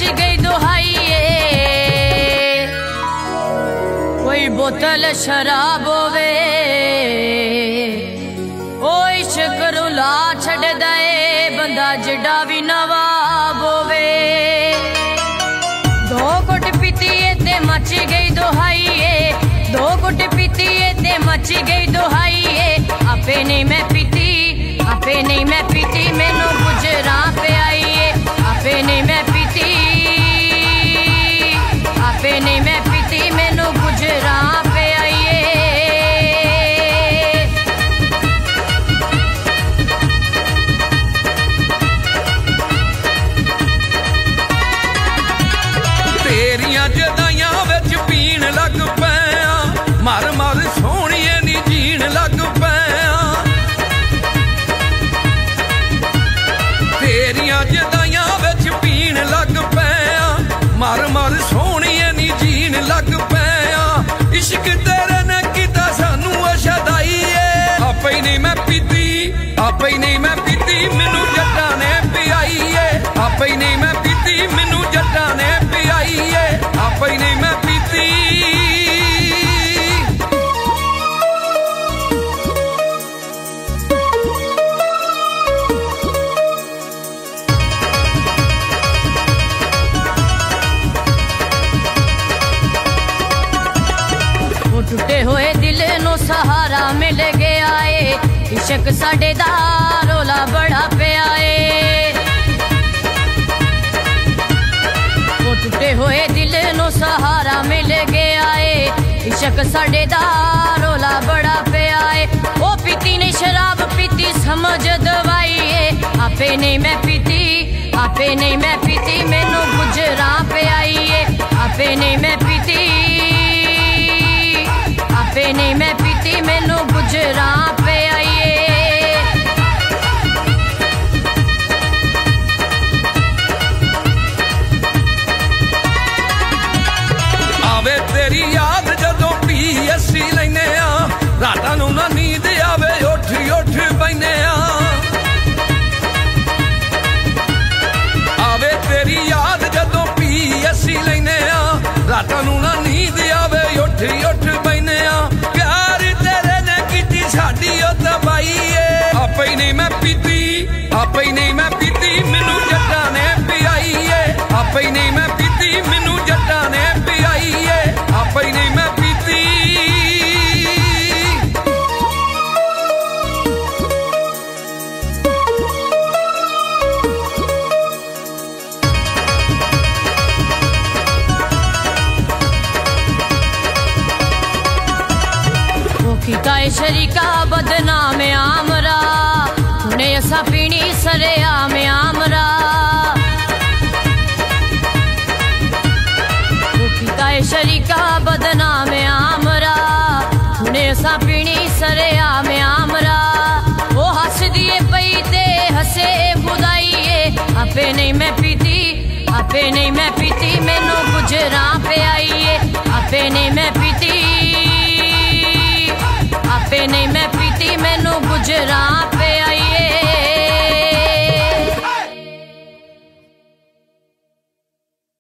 Much ਗਈ ਦੁਹਾਈ ਏ ਕੋਈ ਬੋਤਲ ਸ਼ਰਾਬ ਹੋਵੇ ਓ ਇਸ਼ਕ ਰੁਲਾ ਛੱਡਦਾ ਏ ਬੰਦਾ ਜਿਹੜਾ ਵੀ ਨਵਾਬ ਹੋਵੇ। ਦੋ ਘੁੱਟ ਪੀਤੀ ਏ ਤੇ ਮਚ ਗਈ ਦੁਹਾਈ ਏ ਦੋ ਘੁੱਟ ਪੀਤੀ ਏ ਤੇ ਮਚ ਗਈ ਦੁਹਾਈ ਏ ਆਪੇ ਨਹੀਂ ਜਦਾਈਆਂ ਵਿੱਚ ਪੀਣ ਲੱਗ ਪਿਆ। ਮਰ ਮਰ ਸੋਹਣੀਏ ਨੀ ਜੀਣ ਲੱਗ ਪਿਆ। ਤੇਰੀਆਂ ਜਦਾਈਆਂ ਵਿੱਚ ਪੀਣ ਲੱਗ ਪਿਆ। ਮਰ ਮਰ ਸੋਹਣੀਏ ਨੀ ਜੀਣ ਲੱਗ ਪਿਆ। ਇਸ਼ਕ ਤੇਰੇ ਨੇ ਕੀਤਾ ਸਾਨੂੰ ਅਸ਼ਦਾਈ ਏ ਆਪੇ ਹੀ ਨਹੀਂ ਮੈਂ ਪੀਤੀ, ਆਪੇ ਹੀ ਨਹੀਂ ਮੈਂ ਪੀਤੀ, ਮੈਨੂੰ ਜੱਟਾਂ ਨੇ ਪਿਆਈ ਏ ਆਪੇ ਹੀ ਨਹੀਂ ਏ ਸਾਡੇ ਦਾ ਰੋਲਾ ਬੜਾ ਪਿਆ ਏ। ਉਹ ਟੁੱਟੇ ਹੋਏ ਦਿਲ ਨੂੰ ਸਹਾਰਾ ਮਿਲ ਗਿਆ ਏ। ਇਸ਼ਕ ਸਾਡੇ ਦਾ ਰੋਲਾ ਬੜਾ ਪਿਆ ਏ। ਉਹ ਪੀਤੀ ਨੇ ਸ਼ਰਾਬ, ਪੀਤੀ ਸਮਝ ਦਵਾਈ ਏ। ਆਪੇ ਨਹੀਂ ਮੈਂ ਪੀਤੀ, ਆਪੇ ਨਹੀਂ ਮੈਂ ਪੀਤੀ, ਮੈਨੂੰ ਗੁਜਰਾ ਪਿਆਈ ਏ। ਆਪੇ ਨਹੀਂ ਆਪੇ ਹੀ ਨਹੀਂ ਮੈਂ ਪੀਤੀ, ਮੈਨੂੰ ਜੱਟਾਂ ਨੇ ਪਿਆਈ ਏ। ਆਪੇ ਹੀ ਨਹੀਂ ਮੈਂ ਪੀਤੀ, ਮੈਨੂੰ ਜੱਟਾਂ ਨੇ ਪਿਆਈ ਏ। ਆਪੇ ਹੀ ਨਹੀਂ ਮੈਂ ਪੀਤੀ। ਆਪੇ ਨਹੀਂ ਮੈਂ ਪੀਤੀ, ਮੈਨੂੰ ਗੁਜਰਾਂ ਪਿਆਈ ਏ ਆਪੇ ਨਹੀਂ ਮੈਂ ਪੀਤੀ, ਆਪੇ ਨਹੀਂ ਮੈਂ